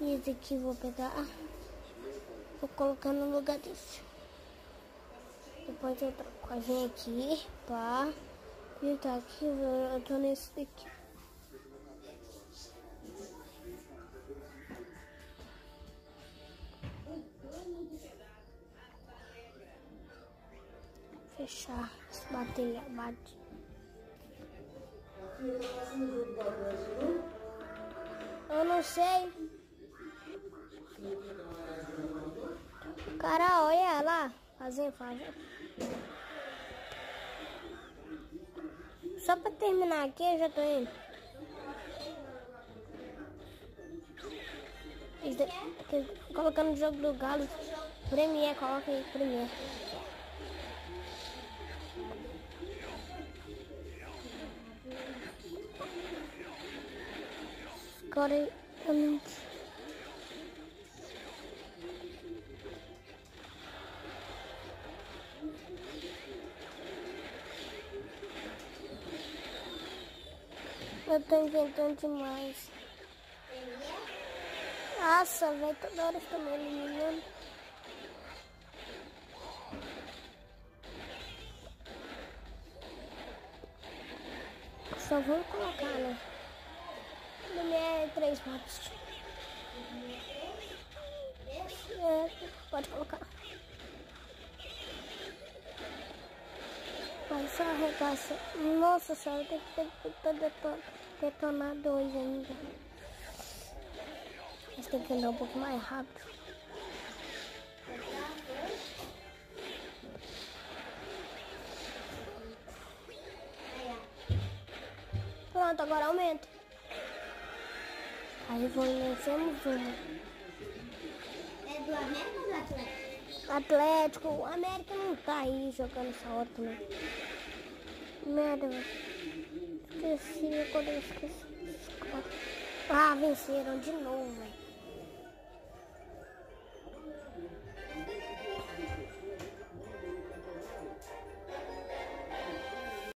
E esse aqui vou pegar, vou colocar no lugar desse. Depois eu troco a gente aqui, pá. E tá aqui, eu tô nesse daqui. Fechar esse bateria, bate. Eu não sei. Cara, olha lá. Fazer, fazer. Só pra terminar aqui, eu já tô indo. Colocando o jogo do Galo. Premier, coloca aí, Premier. Agora eu não... Eu tô inventando demais. Nossa, velho, toda hora estou me eliminando. Só vou colocar, né? Mulher, três motos. É, pode colocar. Vai só arregaça. Nossa senhora, tem que detonar dois ainda. Mas tem que andar um pouco mais rápido. Pronto, agora aumenta. Aí vencemos uma. É do América ou do Atlético? Atlético. O América não tá aí jogando essa hora também. Merda, velho. Esqueci, quando eu esqueci. Ah, venceram de novo, velho.